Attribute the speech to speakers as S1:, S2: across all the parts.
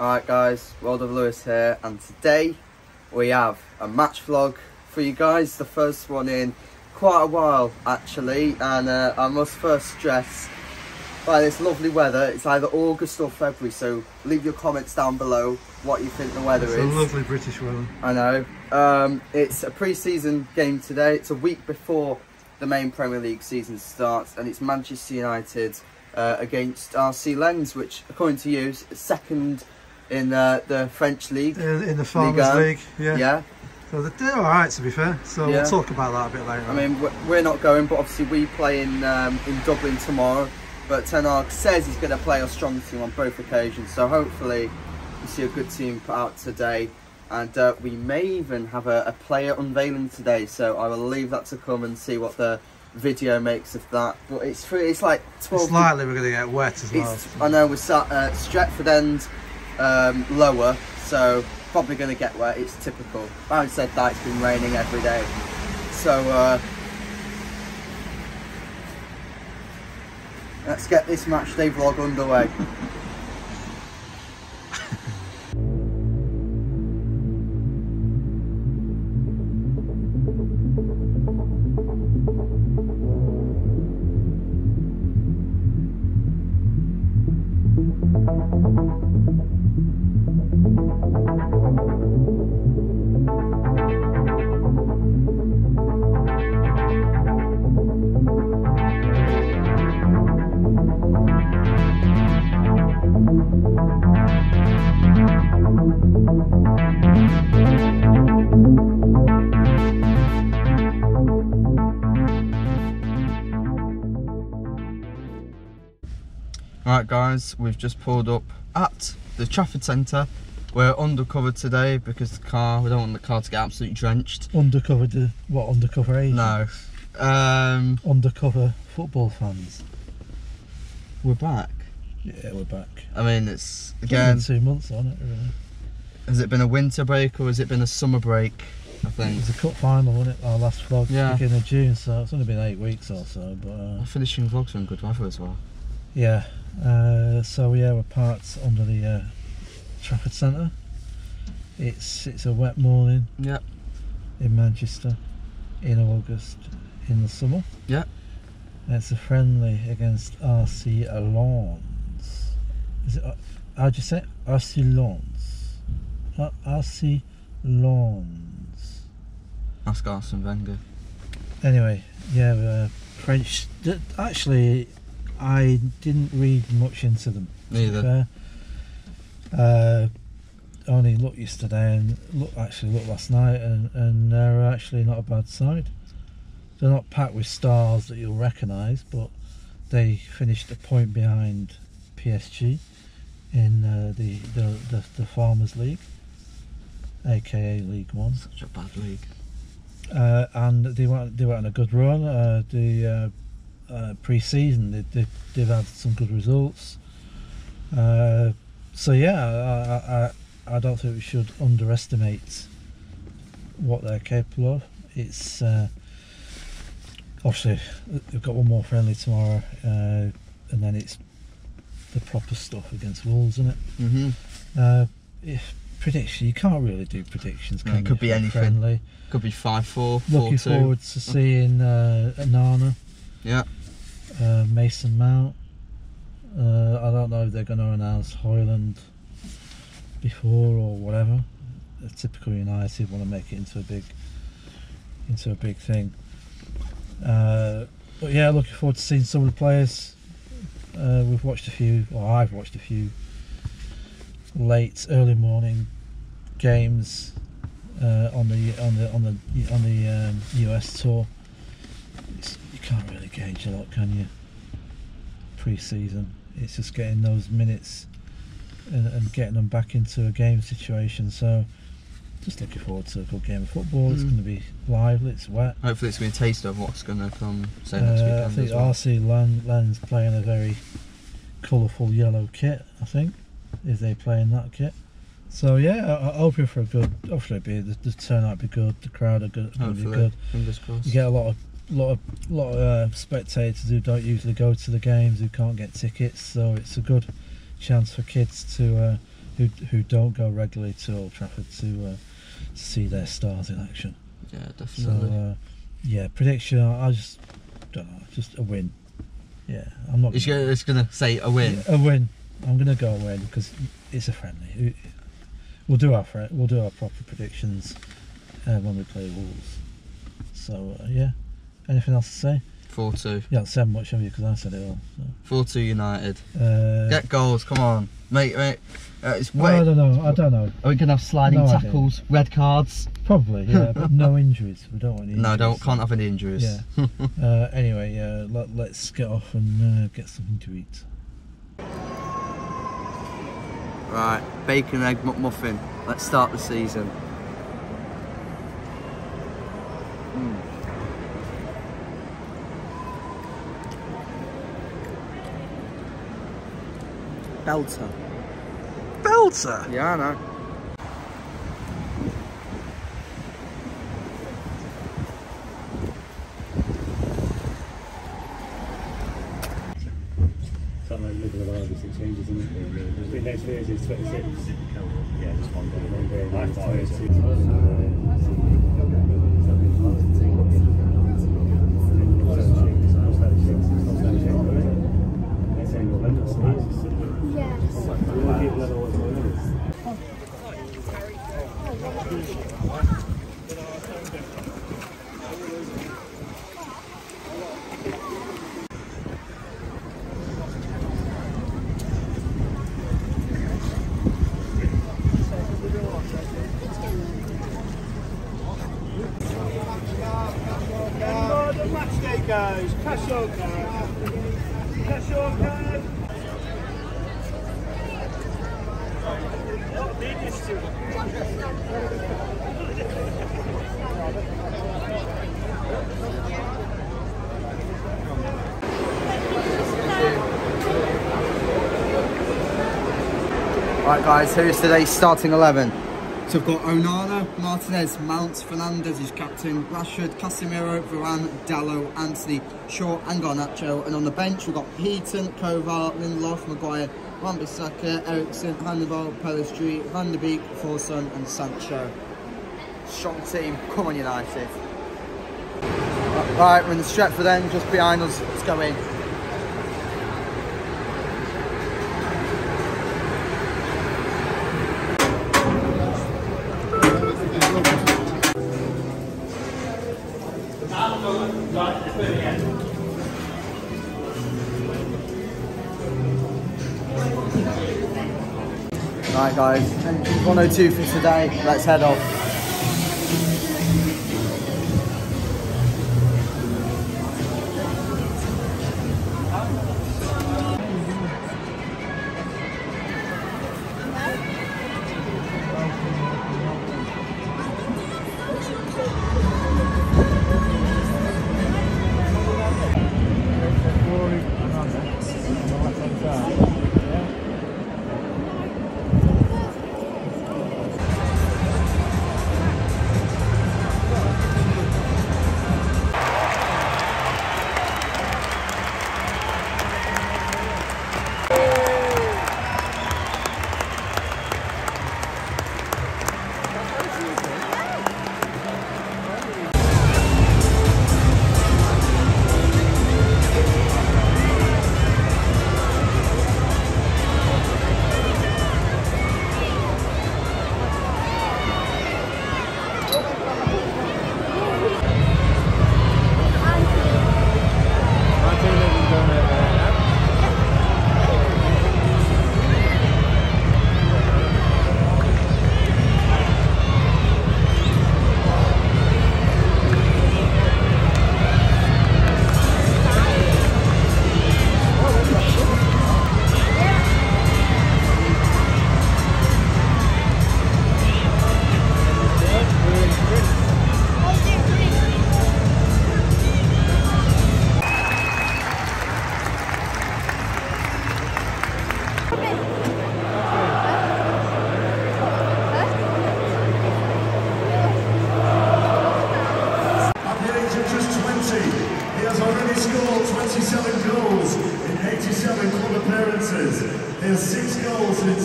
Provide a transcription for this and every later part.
S1: Alright guys, World of Lewis here and today we have a match vlog for you guys, the first one in quite a while actually and uh, I must first stress by this lovely weather, it's either August or February so leave your comments down below what you think the weather
S2: it's
S1: is.
S2: a lovely British weather.
S1: I know. Um, it's a pre-season game today, it's a week before the main Premier League season starts and it's Manchester United uh, against RC Lens which according to you is second in uh, the French league.
S2: In, in the Farmers
S1: Ligue 1.
S2: League, yeah.
S1: Yeah.
S2: So they're, all right, to be fair. So
S1: Yeah.
S2: we'll talk about that a bit later.
S1: I mean, we're- not going, but obviously we play in um, in Dublin tomorrow. But Ten Hag says he's going to play a strong team on both occasions, so hopefully we see a good team put out today. And uh, we may even have a, a player unveiling today, so I will leave that to come and see what the video makes of that. But it's free, it's like twelve.
S2: it's likely we're going to get wet as well.
S1: I know we're sat at Stretford End um, lower, so probably going to get wet. It's typical. Having said that, it's been raining every day. So uh, let's get this match day vlog underway. Alright guys, we've just pulled up at the Trafford Centre. We're undercover today because the car, we don't want the car to get absolutely drenched.
S2: Undercover, the, what, undercover age?
S1: No. Um,
S2: Undercover football fans.
S1: we're back.
S2: Yeah, we're back.
S1: I mean, it's
S2: Again,
S1: again.
S2: two months on it, really.
S1: Has it been a winter break or has it been a summer break? I think.
S2: It was a cup final, wasn't it? Our last vlog,
S1: Yeah.
S2: beginning of June, so it's only been eight weeks or so. But uh,
S1: Finishing vlogs are in good weather as well.
S2: yeah, uh, so yeah, we're parked under the uh, Trafford Centre. It's it's a wet morning
S1: Yep.
S2: in Manchester in August in the summer.
S1: Yeah.
S2: And it's a friendly against RC Lens. Is it? uh, How'd you say? it? RC Lens. Uh, RC Lens.
S1: Ask Arsene Wenger.
S2: Anyway, yeah, uh, French. Actually, I didn't read much into them.
S1: Neither.
S2: Uh, only looked yesterday and look actually looked last night, and and they're actually not a bad side. They're not packed with stars that you'll recognise, but they finished a point behind PSG in uh, the, the the the Farmers League, aka League One
S1: Such a bad league.
S2: uh, and they went they went on a good run. Uh, the uh, uh, pre-season they, they they've had some good results. So yeah, I, I I don't think we should underestimate what they're capable of. It's uh, obviously we've got one more friendly tomorrow, uh, and then it's the proper stuff against Wolves, isn't it?
S1: Mm-hmm.
S2: Uh, if prediction, you can't really do predictions.
S1: No, it could
S2: you,
S1: be anything.
S2: Friendly.
S1: Could be 5 4, 4
S2: Looking
S1: 2.
S2: forward to seeing uh, Nana,
S1: Yeah.
S2: uh, Mason Mount. Uh, I don't know if they're going to announce Højlund before or whatever. Typical United want to make it into a big, into a big thing. Uh, but yeah, looking forward to seeing some of the players. Uh, we've watched a few, or I've watched a few late, early morning games uh, on the on the on the on the um, US tour. It's, you can't really gauge a lot, can you? Pre-season, it's just getting those minutes and, and getting them back into a game situation. So, just looking forward to a good game of football. It's
S1: Mm.
S2: going to be lively. It's wet.
S1: Hopefully, it's going to taste of what's going to come say next
S2: Uh, I think
S1: well.
S2: RC Len, Len's playing a very colourful yellow kit. I think if they play in that kit. So yeah, I, I'm hoping for a good. Hopefully, it'll be the, the turnout be good. The crowd are good. To be
S1: Hopefully.
S2: good.
S1: Fingers crossed.
S2: You get a lot of lot of lot of uh, spectators who don't usually go to the games who can't get tickets. So it's a good chance for kids to uh, who who don't go regularly to Old Trafford to uh, see their stars in action.
S1: Yeah,
S2: So
S1: definitely.
S2: uh, yeah, prediction. I just don't know, just a win. Yeah, I'm not.
S1: it's,
S2: gonna-
S1: it's gonna say a win.
S2: A win. I'm gonna go a win because it's a friendly. We'll do our we'll do our proper predictions uh, when we play Wolves. So uh, yeah. Anything else to say?
S1: 4 2.
S2: You haven't said much have you? Because I said it all.
S1: 4 2 United.
S2: Uh,
S1: Get goals, come on. Mate, mate. Uh, it's
S2: well, I
S1: wet.
S2: don't know. I don't know.
S1: Are we gonna have sliding
S2: No idea.
S1: tackles, red cards?
S2: Probably, yeah, but no injuries. We don't want any.
S1: No, don't. Can't have any injuries.
S2: Yeah. Uh, anyway, uh, let, let's get off and uh, get something to eat.
S1: Right, bacon egg McMuffin. Let's start the season. Mm. Belter.
S2: Belter.
S1: Yeah, I know.
S3: Something like middle of changes, isn't it? I think next Thursday is 26. Yeah, just one day. One day. Nine
S4: Cash your card. Cash your card. Need this to.
S1: Right, guys, here is today's starting 11. So we've got Onana, Martinez, Mount, Fernandes is captain, Rashford, Casemiro, Varane, Dalot, Antony, Shaw and Garnacho. And on the bench we've got Heaton, Kovar, Lindelof, Maguire, Wan-Bissaka, Eriksen, Hannibal, Pellistri, Van de Beek, Forson and Sancho. Strong team, come on United. Right, we're in the Stretford end, just behind us, let's go in. Right guys, 102 for today, let's head off.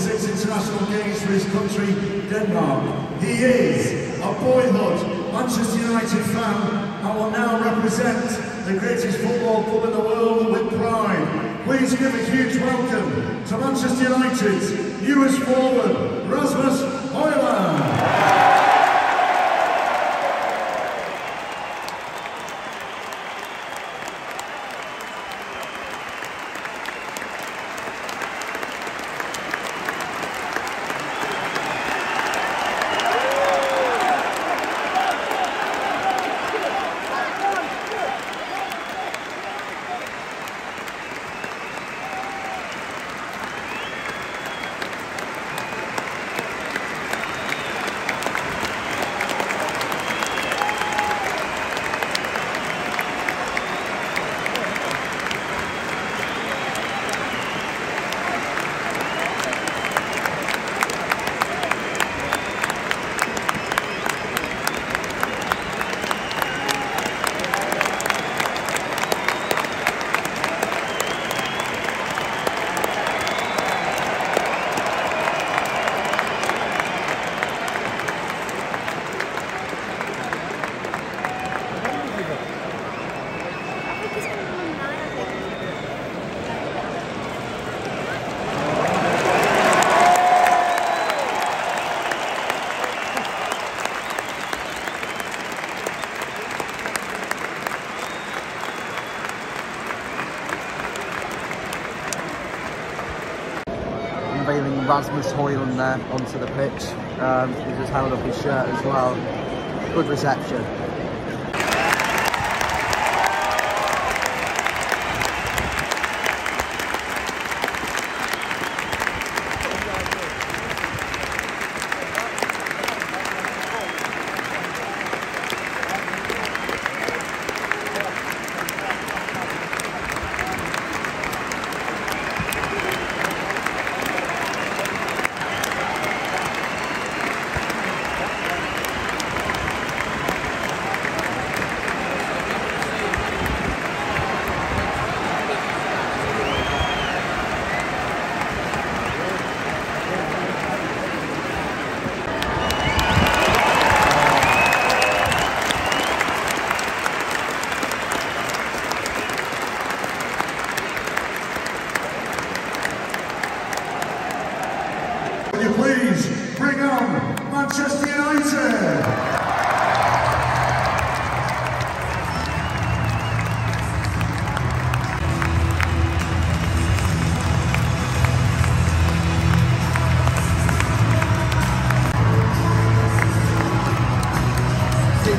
S5: 26 international games for his country, Denmark. He is a boyhood Manchester United fan and will now represent the greatest football club in the world with pride. Please give a huge welcome to Manchester United's newest forward, Rasmus Højlund.
S1: Rasmus Højlund there onto the pitch. Um, he just held up his shirt as well. Good reception.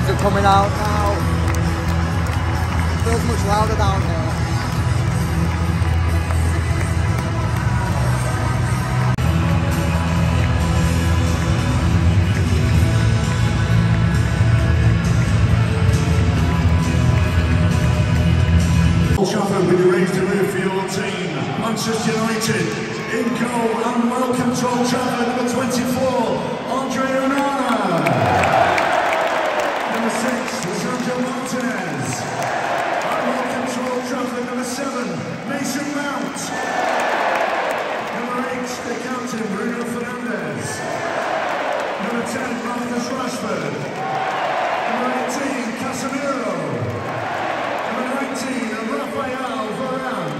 S1: Teams are coming out now. It Feels much louder down here.
S5: Roof for your team? Manchester United in goal and welcome to Old number 24, Andre Onana. Number 6, Lisandro Martinez. And welcome to Old Trafford, number 7, Mason Mount. Number 8, the captain, Bruno Fernandes. Number 10, Marcus Rashford. Number 18, Casemiro. Number 19, Rafael Varane.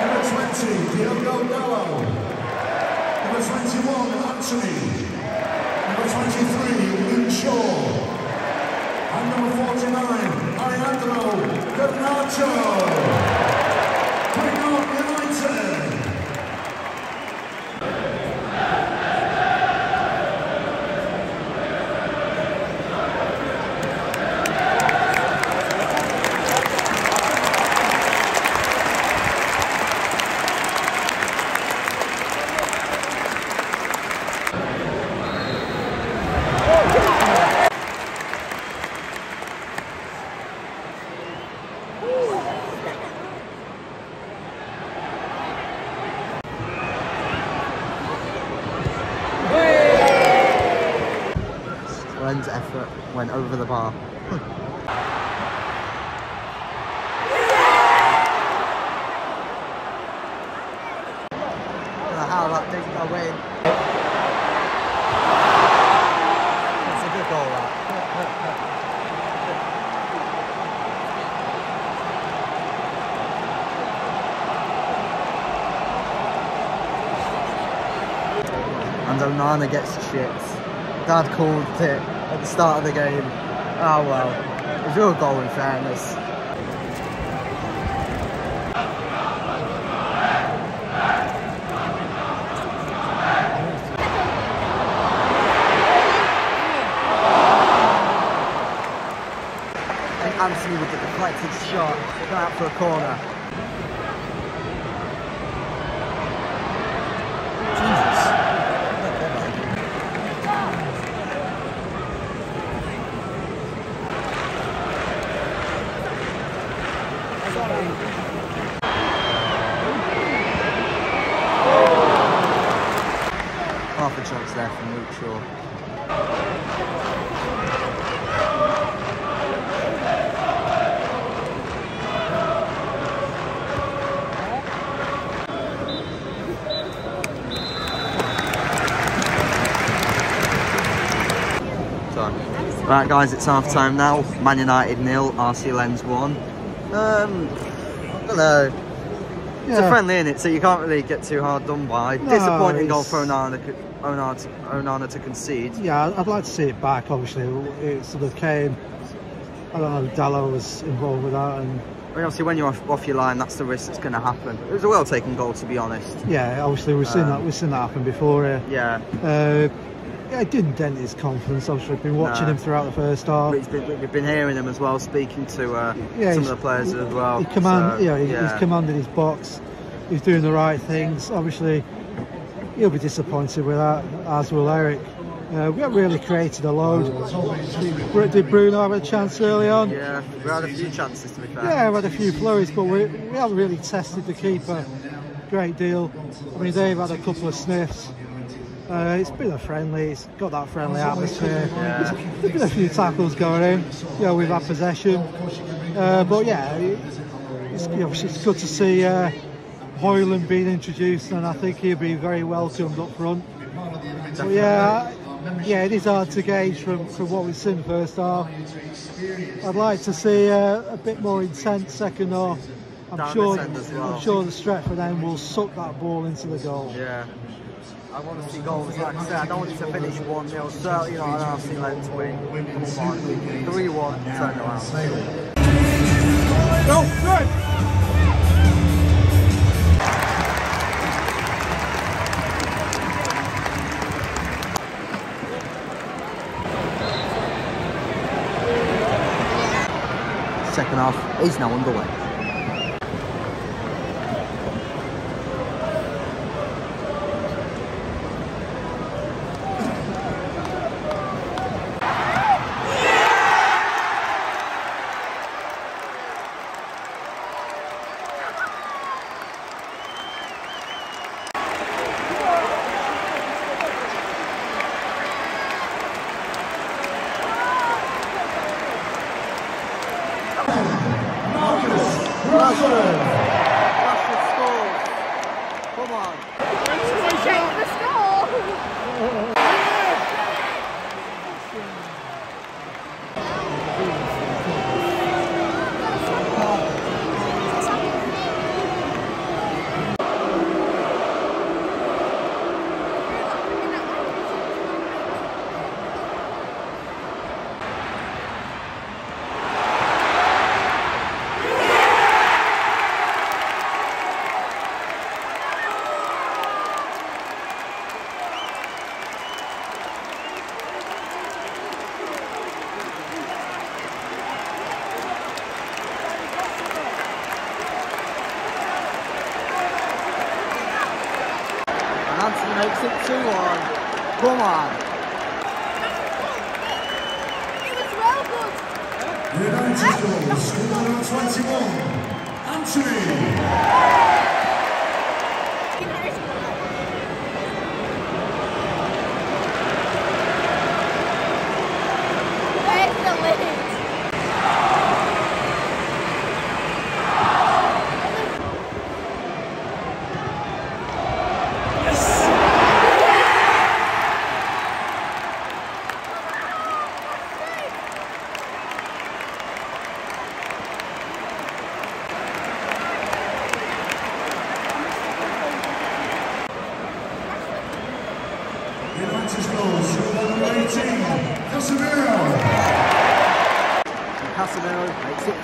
S5: Number 20, Diogo Dalot. Number 21, Antony. Number 23, Luke Shaw. And number 49, Alejandro Garnacho. Bring on United!
S1: Len's effort went over the bar. how that didn't go in. It's a good goal, that. and Onana gets chipped. Dad called it at the start of the game. Oh well, if you're a goal in fairness. And Antony with the deflected shot, going out for a corner. Jesus. Half a chance there from Luke Shaw. So, right guys, it's half time now. Man United nil, RC Lens one. Um, I don't know. It's a friendly in it, so you can't really get too hard done by.
S6: No,
S1: Disappointing goal
S6: it's-
S1: for Onana, Onana, to, Onana to concede.
S6: Yeah, I'd like to see it back. Obviously, it sort of came. I don't know. Dalot was involved with that, and
S1: I mean, obviously, when you're off, off your line, that's the risk that's going to happen. It was a well taken goal, to be honest.
S6: yeah, obviously we've seen
S1: Um,
S6: that. We've seen that happen before. Here.
S1: Yeah,
S6: Uh, it didn't dent his confidence. Obviously, we've been watching
S1: No.
S6: him throughout the first half.
S1: it's been, we've been hearing him as well, speaking to uh,
S6: Yeah,
S1: some of the players as well.
S6: He command,
S1: so,
S6: yeah, he-
S1: yeah.
S6: he's commanded his box. He's doing the right things. Obviously, he'll be disappointed with that, as will Erik. Uh, we haven't really created a load. Did- Did Bruno have a chance early on?
S1: Yeah, we had a few chances to be fair.
S6: Yeah, we had a few flurries, but we, we haven't really tested the keeper great deal. I mean, they've had a couple of sniffs. Uh, it's been a friendly, it's got that friendly atmosphere.
S1: Yeah.
S6: There's been a few tackles going in. Yeah, we've had possession. Uh, but yeah, it's, you know, it's good to see uh, Højlund being introduced, and I think he'll be very welcomed up front. But yeah, yeah, it is hard to gauge from, from what we've seen first half. I'd like to see uh, a bit more intense second half. I'm
S1: Down
S6: sure,
S1: this as well.
S6: I'm sure the Stretford end will suck that ball into the goal.
S1: Yeah. I want to see goals, like I said, I don't want it to finish 1 0, certainly not an RC Lens win. Come on, 3 1, turn around.
S7: Go, good.
S1: Second half is now underway.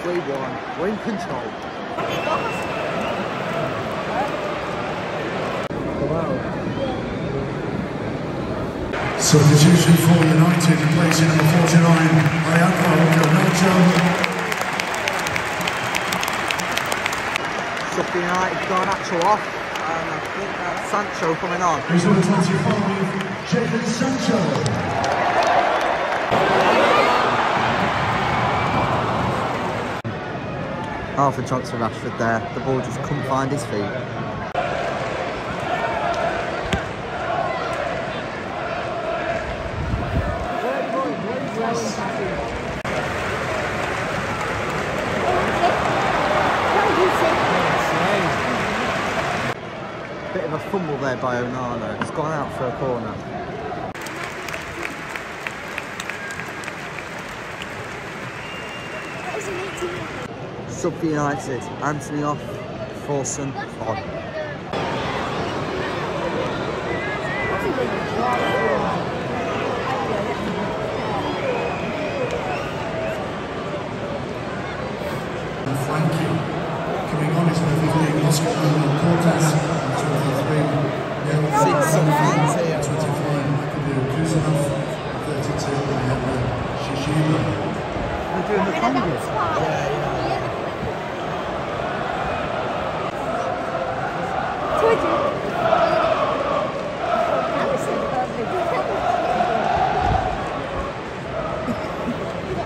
S1: It 3-1. We're in control.
S5: Substitution for United, replacing number 49, Alejandro Garnacho.
S1: Sub United Garnacho off. And I think that's Sancho coming on.
S5: Number 25, Jadon Sancho.
S1: Half a chance for Rashford there. The ball just couldn't find his feet. Bit of a fumble there by Onana. It's gone out for a corner.
S8: That was an 18.
S1: Sub for United. Antony off. Forson on.
S5: And Frankie. Coming on is number 15, Oscar Cortes. 23, Neil
S1: Six somethings here.
S5: 25, Michael Khusanov. 32, Alejandro uh, Sishuba.
S1: We're doing the Congress.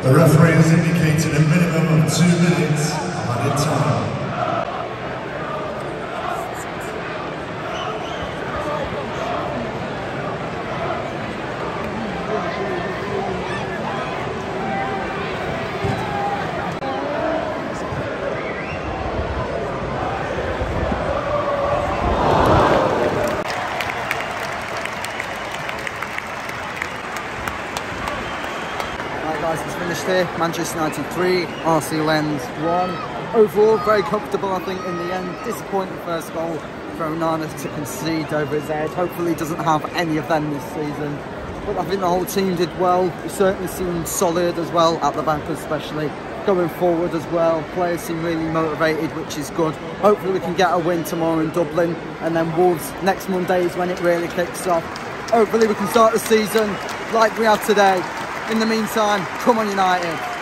S5: The referee has indicated a minimum of two minutes of added time.
S1: Right Manchester United 3, RC Lens 1. Overall, very comfortable I think in the end. Disappointing first goal for Onana to concede over his head. Hopefully he doesn't have any of them this season. But I think the whole team did well. It certainly seemed solid as well, at the back especially. Going forward as well. Players seem really motivated, which is good. Hopefully we can get a win tomorrow in Dublin. And then Wolves next Monday is when it really kicks off. Hopefully we can start the season like we have today. In the meantime, come on United.